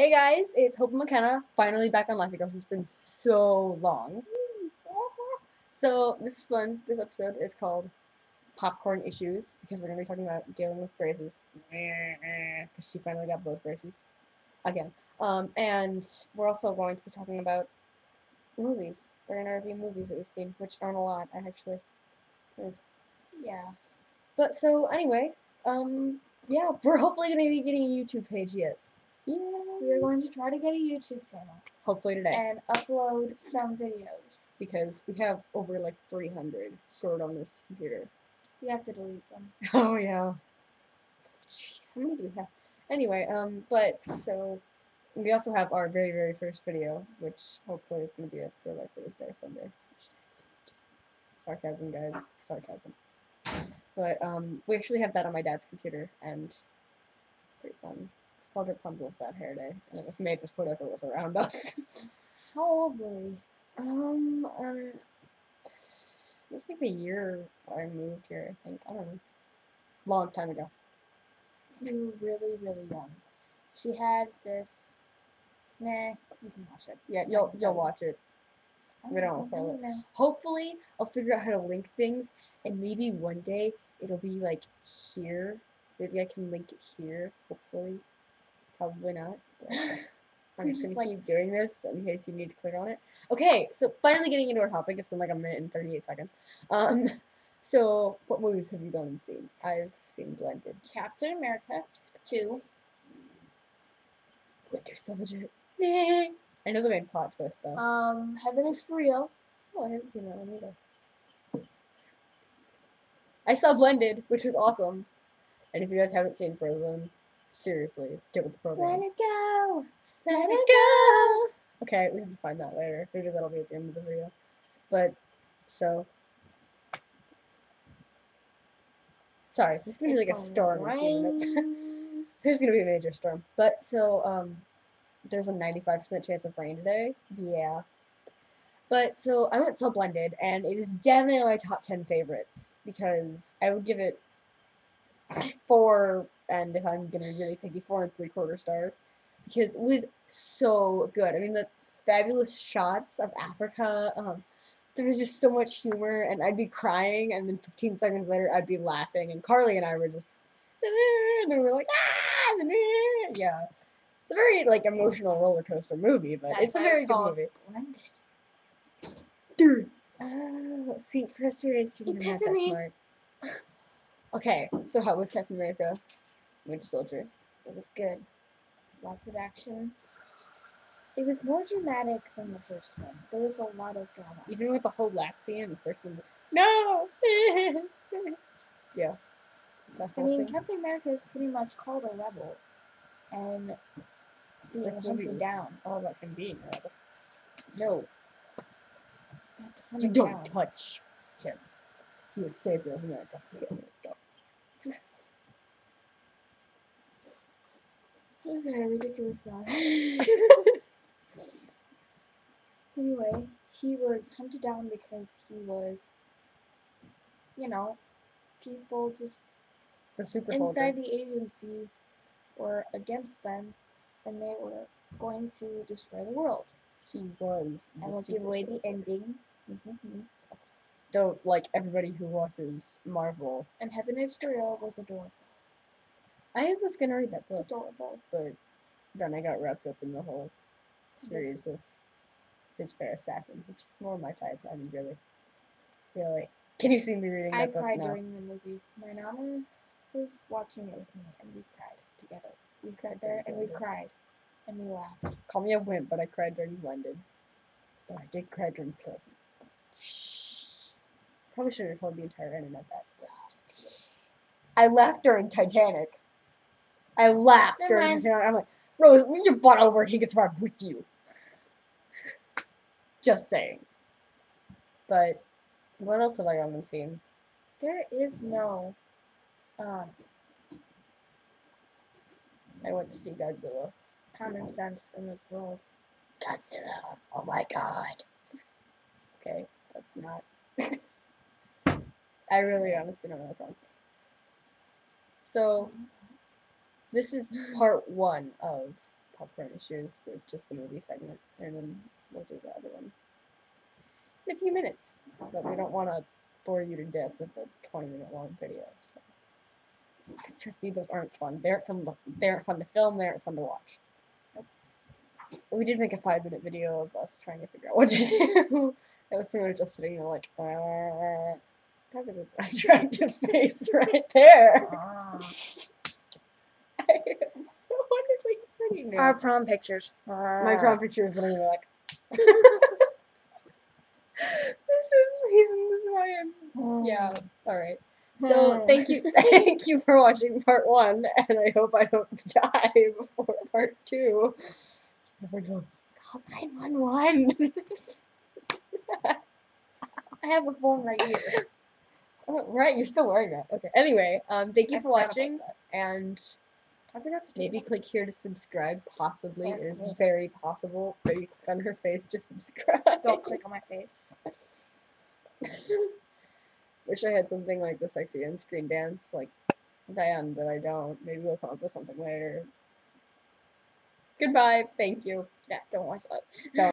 Hey guys, it's Hope McKenna, finally back on LaffyGirlz. It's been so long. So this is fun. This episode is called Popcorn Issues because we're gonna be talking about dealing with braces. Because she finally got both braces again. Um, and we're also going to be talking about movies. We're gonna review movies that we've seen, which aren't a lot, actually. Yeah. But so anyway, um, yeah, we're hopefully gonna be getting a YouTube page. Yes. Yeah. We are going to try to get a YouTube channel Hopefully today. and upload some videos. because we have over like 300 stored on this computer. We have to delete some. Oh yeah. Jeez, how many do we have? Anyway, um, but so we also have our very very first video, which hopefully is gonna be up for like Thursday, Sunday. Sarcasm, guys, sarcasm. But um, we actually have that on my dad's computer, and it's pretty fun. Called Rapunzel's Bad Hair Day, and it was made with whatever was around us. How old were we? Um, um, it's like a year I moved here, I think. I don't know. Long time ago. We were really, really young. She had this. Nah, you can watch it. Yeah, you'll you'll watch it. We don't wanna spoil it. Hopefully, I'll figure out how to link things, and maybe one day it'll be like here. Maybe I can link it here. Hopefully, probably not. I'm just just gonna like- keep doing this in case you need to click on it. Okay, so finally getting into our topic. It's been like a minute and thirty-eight seconds. Um, so what movies have you gone and seen? I've seen Blended. Captain America 2. Winter Soldier. I know the main plot twist though. Um, Heaven is for Real. oh, I haven't seen that one either. I saw Blended, which was awesome. And if you guys haven't seen Frozen, seriously, get with the program. Let it go. Let it go. Okay, we have to find that later. Maybe that'll be at the end of the video. But so sorry, this is gonna be like a storm. in a few minutes. There's gonna be a major storm. But so um there's a 95% chance of rain today. Yeah. But so I went to Blended and it is definitely my top 10 favorites because I would give it four and if I'm gonna be really picky, four and three quarter stars because it was so good. I mean the fabulous shots of Africa, um there was just so much humor and I'd be crying and then 15 seconds later I'd be laughing and Carly and I were just and we were like ah yeah. It's a very like emotional roller coaster movie but That's it's a very it's good movie. Blended. dude oh see frustrated you're not that smart. Okay so how was Captain America Winter Soldier It was good. Lots of action. It was more dramatic than the first one. There was a lot of drama. even with the whole last scene the first one no yeah I mean, scene. Captain America is pretty much called a rebel, and being This hunted down. all about him being a rebel. No, you have to hunt You him don't down. touch him. He is savior of America. Okay, let's go. Okay, ridiculous song. anyway, he was hunted down because he was, you know, people just The super inside soldier. the agency were against them, and they were going to destroy the world. He was. the And we'll super give away the soldier. ending. Mhm. Don't like everybody who watches Marvel. And Heaven is Real was a adorable. I was gonna read that book, Adorable. but then I got wrapped up in the whole series of his fair assassin, which is more my type. I mean, really, really. Can you see me reading that I book cried now? during the movie. My nana was watching it with me, and we cried together. We sat there and we cried, and we laughed. Call me a wimp, but I cried during Blended. But I did cry during Frozen. Probably should have told the entire internet that. Softy. I laughed during Titanic. I laughed Never during mind. I'm like, Rose, move your butt over and he gets ride with you. Just saying. But what else have I gone and seen? There is no, um, I went to see Godzilla. common sense in this world. Godzilla. Oh my god. Okay, that's not. I really honestly don't know what's wrong. So, this is part one of popcorn issues with just the movie segment, and then we'll do the other one in a few minutes. But we don't want to bore you to death with a 20 minute long video. So. Because trust me, those aren't fun. They aren't fun. To, they aren't fun to film. They aren't fun to watch. We did make a five minute video of us trying to figure out what to do. It was pretty much just sitting there like, that was an attractive face right there. Ah. I am so wonderfully pretty now. Our prom pictures. My prom picture is literally like. this is reason. This is why I'm. Yeah. All right. So Hmm. thank you, thank you for watching part one, and I hope I don't die before part two. You never know. Call nine one one. I have a phone right here. Oh, Right, you're still wearing that. Okay. Anyway, um, thank you I for watching, and I forgot to maybe that. click here to subscribe. Possibly, it is very possible that you click on her face to subscribe. Don't click on my face. Wish I had something like the sexy end screen dance like Diane, but I don't. Maybe we'll come up with something later. Goodbye. Thank you. Yeah, don't watch that. Don't.